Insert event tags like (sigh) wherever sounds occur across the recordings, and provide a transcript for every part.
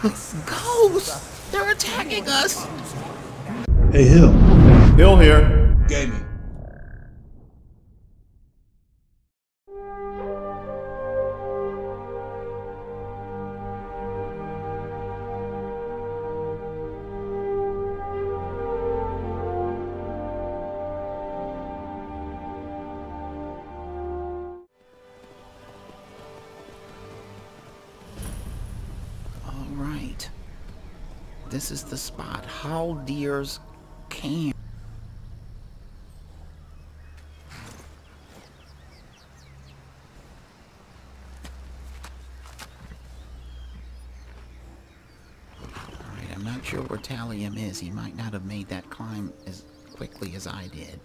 Ghosts! They're attacking us! Hey, Hill. Hill here. Gaming. This is the spot. Halldir's camp. Alright, I'm not sure where Talium is. He might not have made that climb as quickly as I did.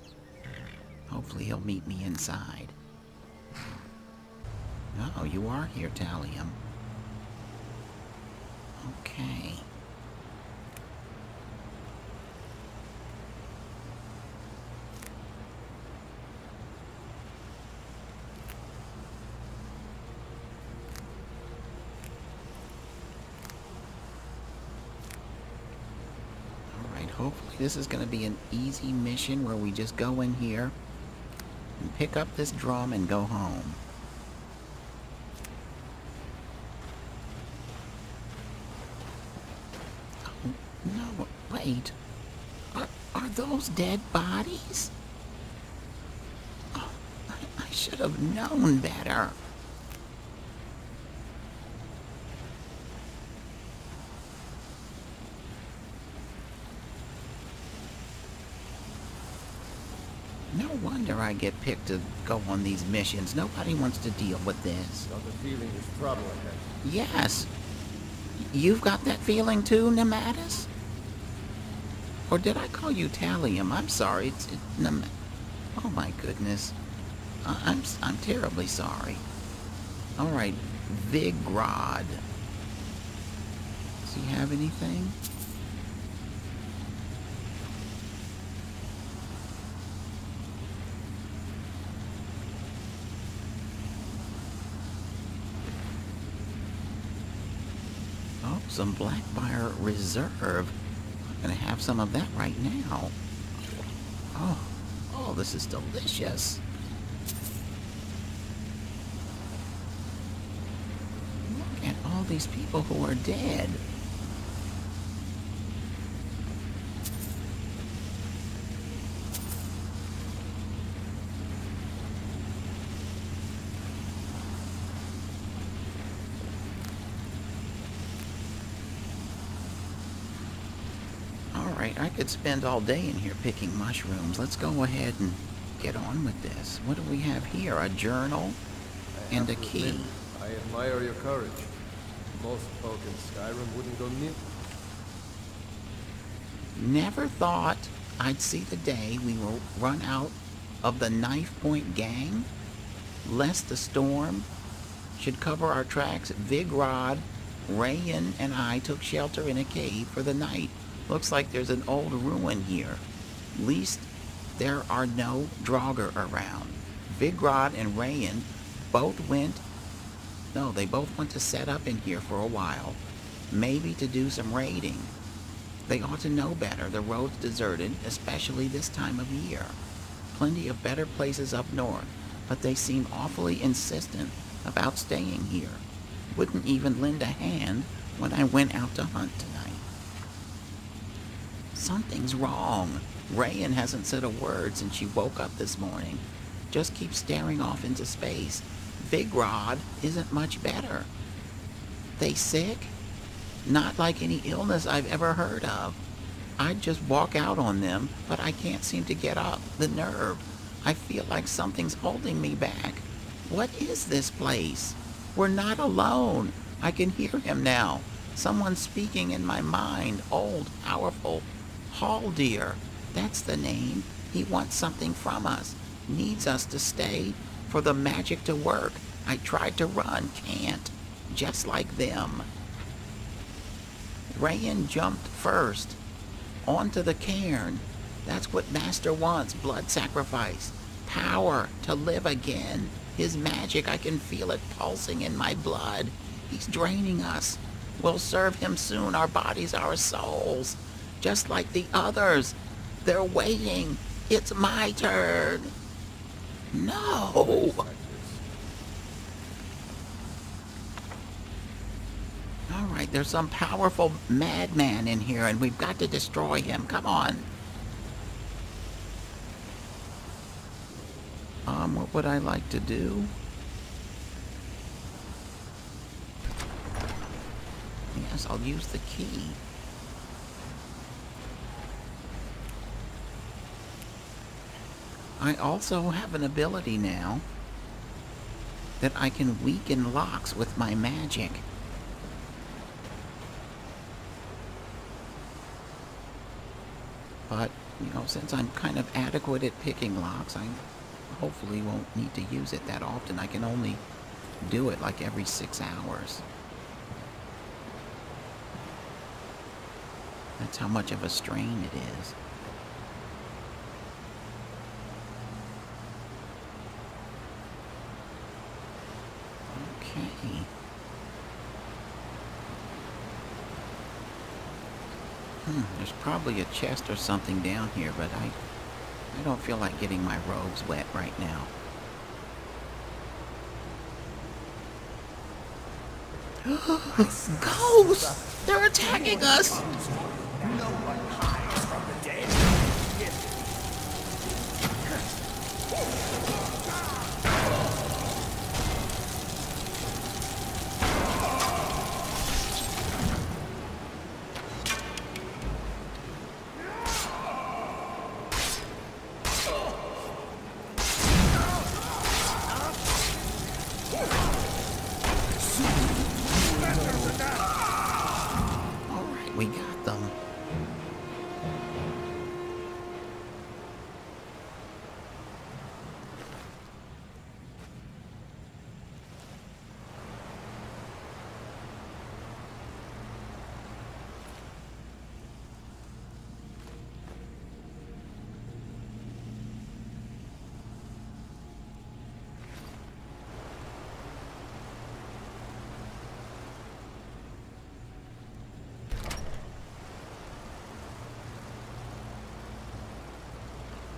Hopefully he'll meet me inside. Oh, you are here, Talium. Okay. Alright, hopefully this is going to be an easy mission where we just go in here and pick up this drum and go home. Oh, no, wait. Are, are those dead bodies? Oh, I, I should have known better. No wonder I get picked to go on these missions. Nobody wants to deal with this. The feeling there's trouble ahead. Yes. You've got that feeling too, Nematis? Or did I call you Talium? I'm sorry. It's it, Nem- Oh my goodness. I, I'm I'm terribly sorry. All right, Vigrod. Does he have anything? Some Blackbriar Reserve. I'm gonna have some of that right now. Oh, oh, this is delicious. Look at all these people who are dead. All right, I could spend all day in here picking mushrooms. Let's go ahead and get on with this. What do we have here? A journal I and a key. admit, I admire your courage. Most folk in Skyrim wouldn't go near. Never thought I'd see the day we will run out of the Knife Point gang, lest the storm should cover our tracks. Vigrod, Rayan, and I took shelter in a cave for the night. Looks like there's an old ruin here. Least there are no Draugr around. Vigrod and Rayan both went no, they both went to set up in here for a while, maybe to do some raiding. They ought to know better. The road's deserted, especially this time of year. Plenty of better places up north, but they seem awfully insistent about staying here. Wouldn't even lend a hand when I went out to hunt. Something's wrong. Rayan hasn't said a word since she woke up this morning. Just keeps staring off into space. Vigrod isn't much better. They sick? Not like any illness I've ever heard of. I'd just walk out on them, but I can't seem to get up. The nerve. I feel like something's holding me back. What is this place? We're not alone. I can hear him now. Someone speaking in my mind. Old, powerful. Halldir. That's the name. He wants something from us. Needs us to stay for the magic to work. I tried to run, can't. Just like them. Rayan jumped first. Onto the cairn. That's what Master wants. Blood sacrifice. Power to live again. His magic, I can feel it pulsing in my blood. He's draining us. We'll serve him soon, our bodies, our souls. Just like the others. They're waiting. It's my turn. No. All right, there's some powerful madman in here, and we've got to destroy him. Come on. Um, what would I like to do? Yes, I'll use the key. I also have an ability now that I can weaken locks with my magic. But, you know, since I'm kind of adequate at picking locks, I hopefully won't need to use it that often. I can only do it like every six hours. That's how much of a strain it is. Okay. Hmm, there's probably a chest or something down here, but I I don't feel like getting my robes wet right now. (gasps) Ghosts! They're attacking us! All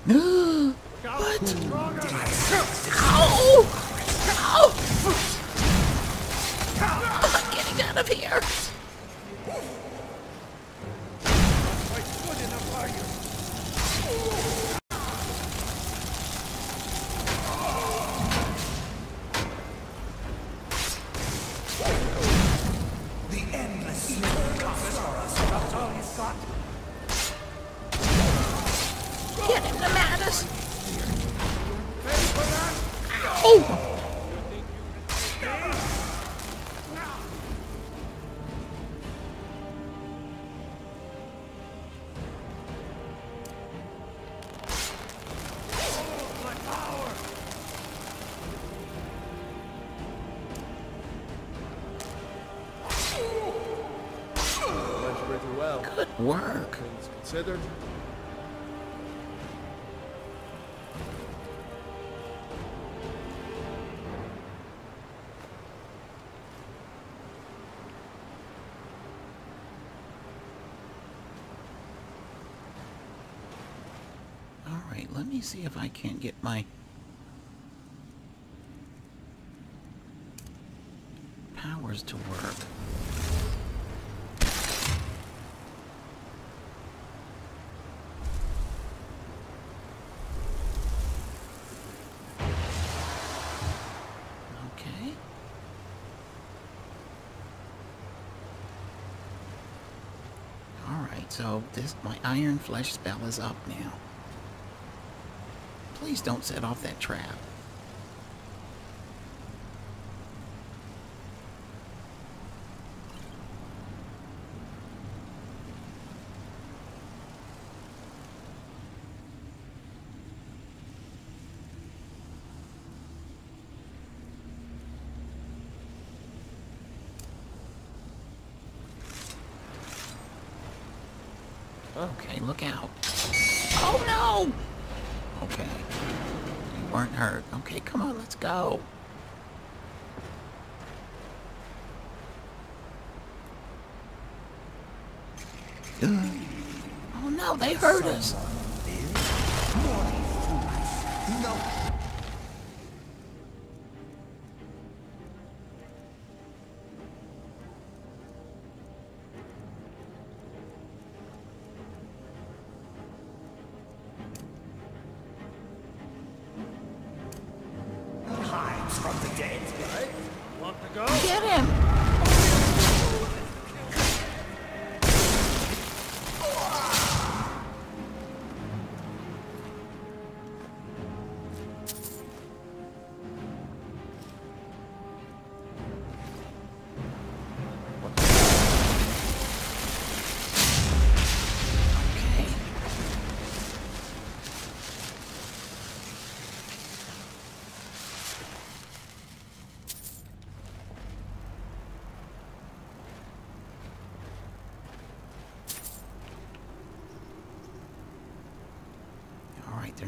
what? (gasps) Ow! Ow! I'm getting out of here. Work. Considered. All right, let me see if I can't get my powers to work. Okay. All right, so this my iron flesh spell is up now. Please don't set off that trap. Okay, look out. Oh no! Okay. You weren't hurt. Okay, come on, let's go. Oh no, they heard us.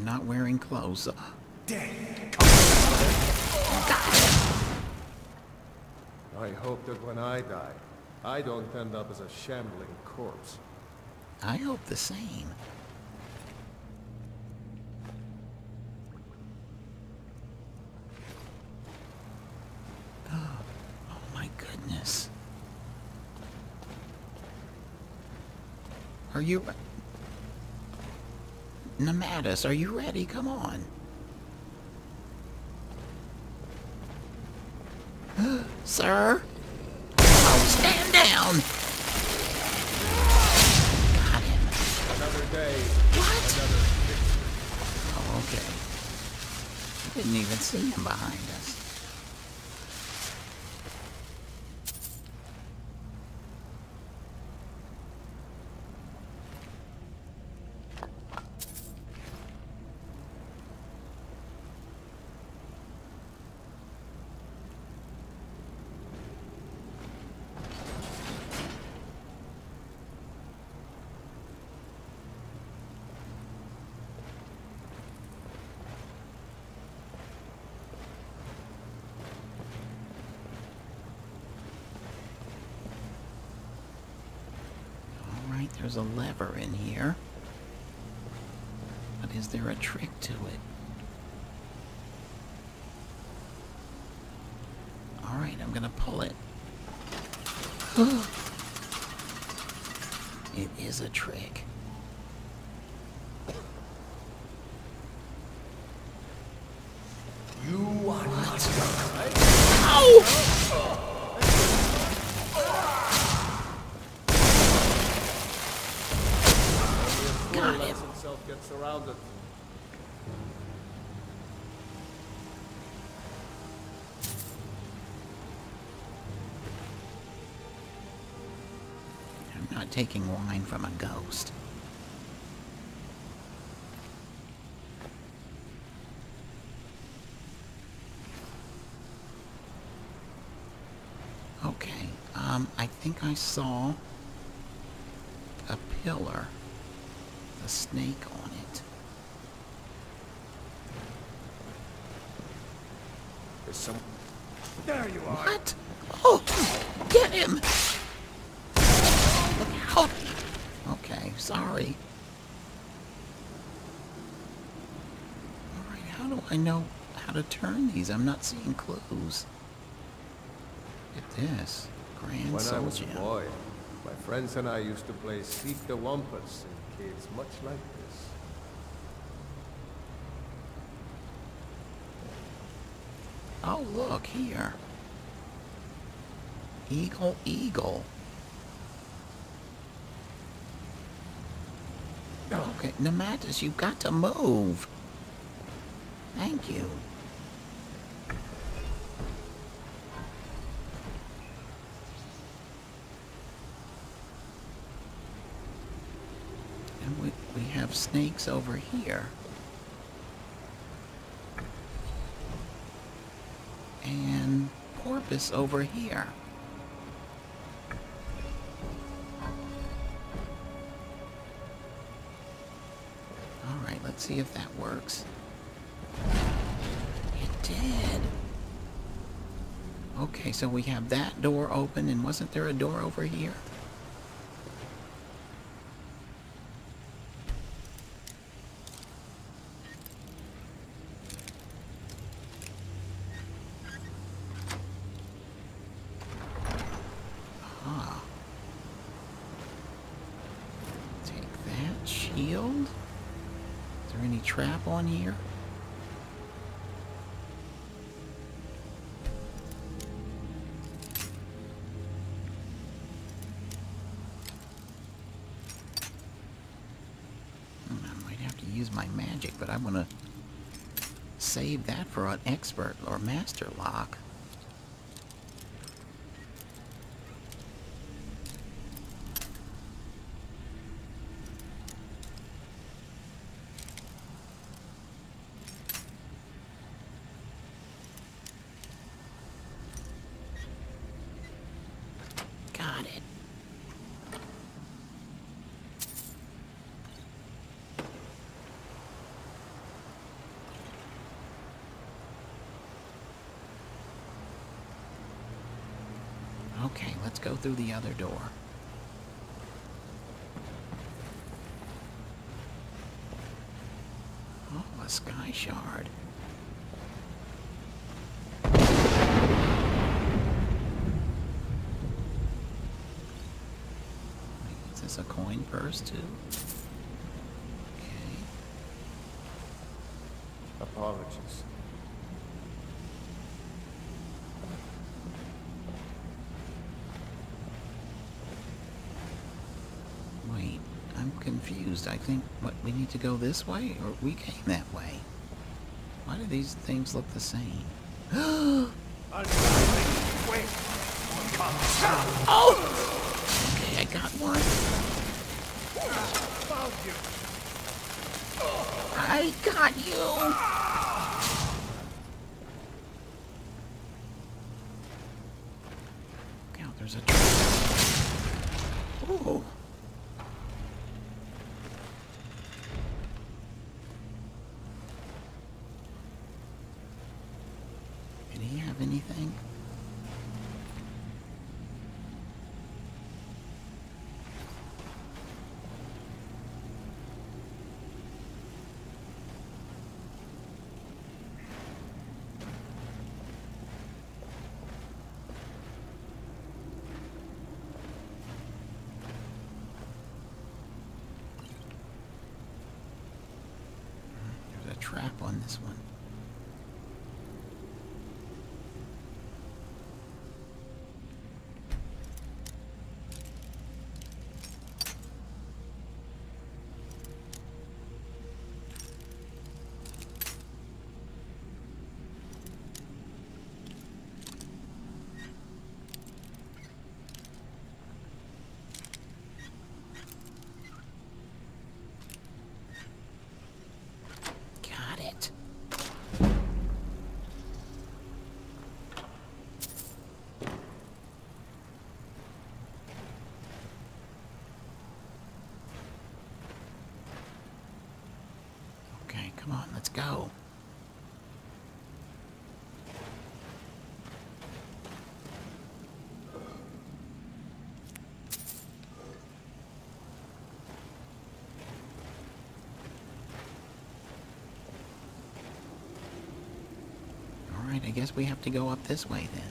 Not wearing clothes. so- I hope that when I die, I don't end up as a shambling corpse. I hope the same. Oh, oh my goodness. Are you... Nematis, are you ready? Come on. (gasps) Sir? Oh, stand down! Got him. Another day, What? another. Oh, okay. Didn't even see him behind us. All right, there's a lever in here. But is there a trick to it? All right, I'm gonna pull it. (gasps) it is a trick. Taking wine from a ghost. Okay, um, I think I saw a pillar, a snake on it. There's some... There you are. What? Oh, get him! Out! Okay, sorry. Alright, how do I know how to turn these? I'm not seeing clues. Look at this. Grand When I was a boy, my friends and I used to play Seek the Wampus in caves much like this. Oh, look here. Eagle, eagle. Okay, Nematis, you've got to move. Thank you. And we, we have snakes over here. And porpoise over here. Let's see if that works. It did. Okay, so we have that door open, and wasn't there a door over here? world? Is there any trap on here? Hmm, I might have to use my magic, but I want to save that for an expert or master lock. Got it. Okay, let's go through the other door. Oh, a sky shard. Is this a coin purse too? Okay. Apologies. Wait, I'm confused. I think what we need to go this way or we came that way. Why do these things look the same? (gasps) Oh! Okay, I got one. I got you. There's a trap. Ooh. Did he have anything? There's a trap on this one. Got it. Okay, come on, let's go. Alright, I guess we have to go up this way then.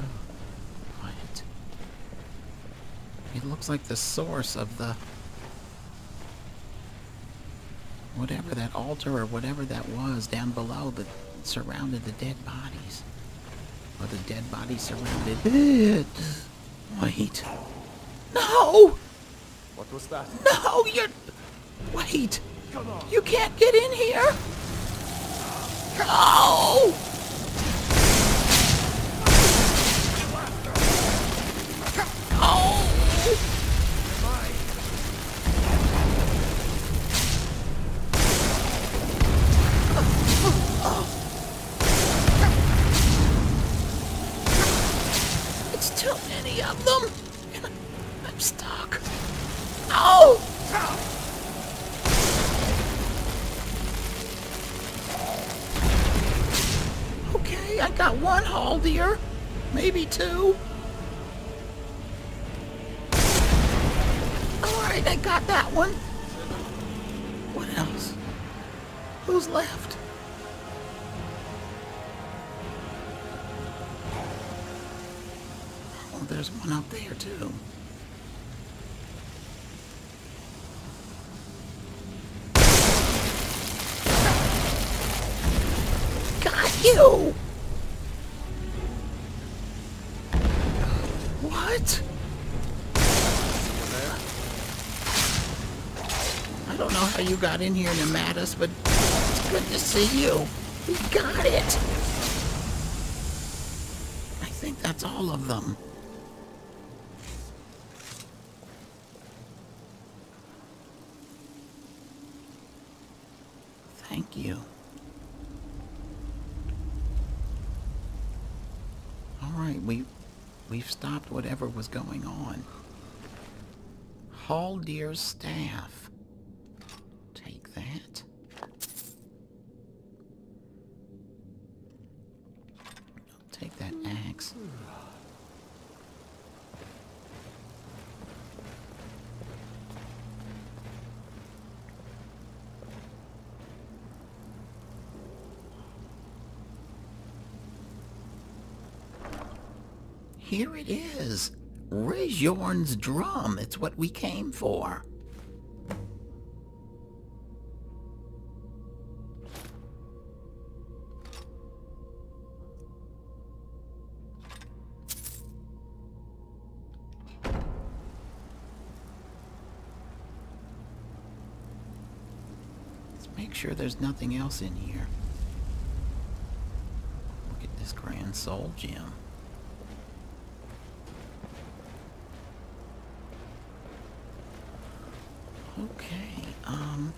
Oh, quiet. Like the source of the... Whatever that altar or whatever that was down below that surrounded the dead bodies. Or the dead bodies surrounded it. Wait. No! What was that? No, you're... Wait! Come on. You can't get in here! No! Alright, I got that one. What else? Who's left? Oh, there's one up there too. Got you! Got in here, Nematis, but it's good to see you. We got it! I think that's all of them. Thank you. All right, we we've stopped whatever was going on. Halldir's staff. Take that. Take Here it is. Rjorn's drum. It's what we came for. Make sure there's nothing else in here. Look at this Grand Soul gem. Okay, um...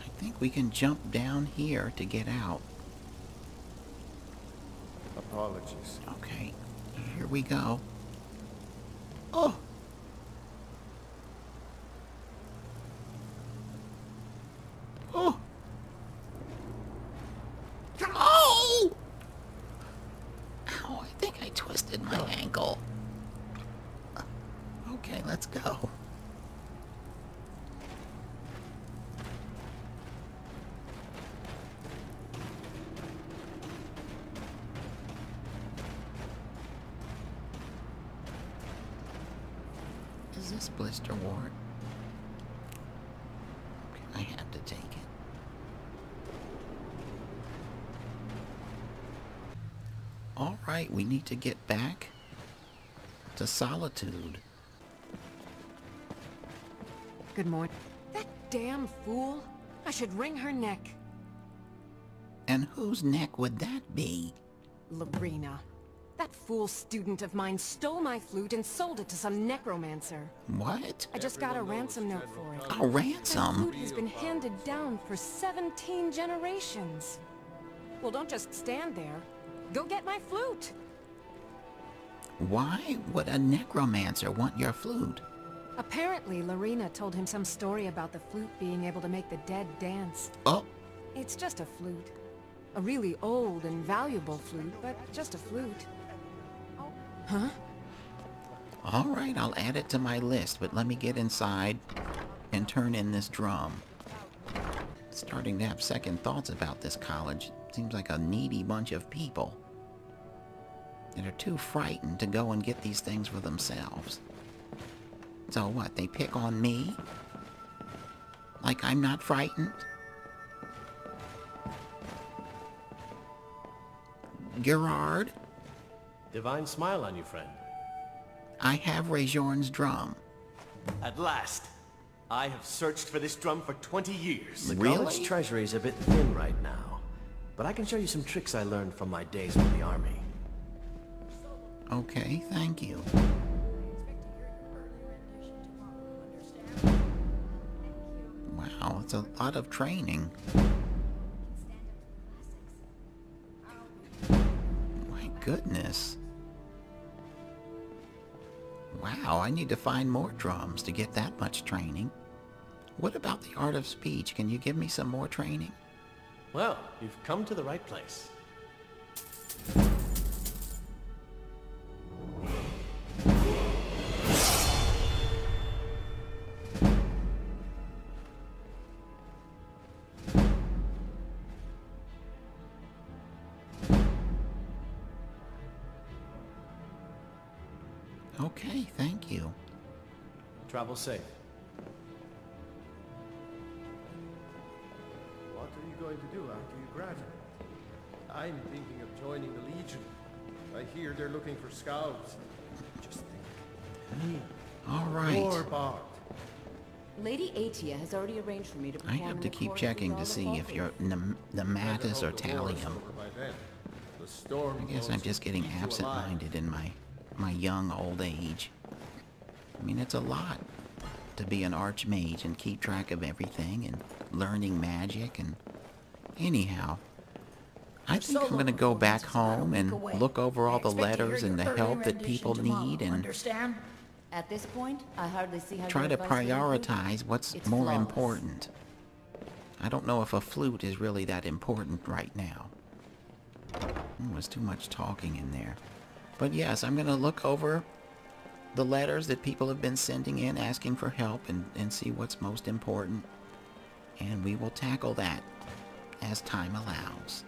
I think we can jump down here to get out. Apologies. Okay, here we go. Oh! Oh! Oh! Ow, I think I twisted ankle. Okay, let's go. Is this blisterwort? I have to take it. All right, we need to get back to Solitude. Good morning. That damn fool. I should wring her neck. And whose neck would that be? Lorena. That fool student of mine stole my flute and sold it to some necromancer. What? I just got a ransom note for it. A ransom? That ransom? flute has been handed down for 17 generations. Well, don't just stand there. Go get my flute. Why would a necromancer want your flute? Apparently, Lorena told him some story about the flute being able to make the dead dance. Oh, It's just a flute. A really old and valuable flute, but just a flute. Huh? all right, I'll add it to my list, but let me get inside and turn in this drum. Starting to have second thoughts about this college. Seems like a needy bunch of people. And are too frightened to go and get these things for themselves. So what, they pick on me? Like I'm not frightened? Gerard, Divine smile on you, friend. I have Rjorn's drum. At last! I have searched for this drum for 20 years. The Really? college treasury is a bit thin right now. But I can show you some tricks I learned from my days with the army. Okay, thank you. Wow, it's a lot of training. My goodness. Wow, I need to find more drums to get that much training. What about the art of speech? Can you give me some more training? Well, you've come to the right place. Okay, thank you. Travel safe. What are you going to do after you graduate? I'm thinking of joining the Legion. I hear they're looking for scouts. Just think. All Or. Bart. Lady Atia has already arranged for me to I have to keep checking to see if Falkers. you're Nem- Nematis or Better hope the war's Talium. over by then. The storm I guess I'm just getting keep you alive. absent-minded in my my young old age. I mean, it's a lot to be an archmage and keep track of everything and learning magic and anyhow. I think I'm gonna go back home and look over all the letters and the help that people need and At this point, I hardly see how try your to advice will improve. prioritize what's It's more flawless. important. I don't know if a flute is really that important right now. There was too much talking in there. But yes, I'm going to look over the letters that people have been sending in asking for help and, and see what's most important. And we will tackle that as time allows.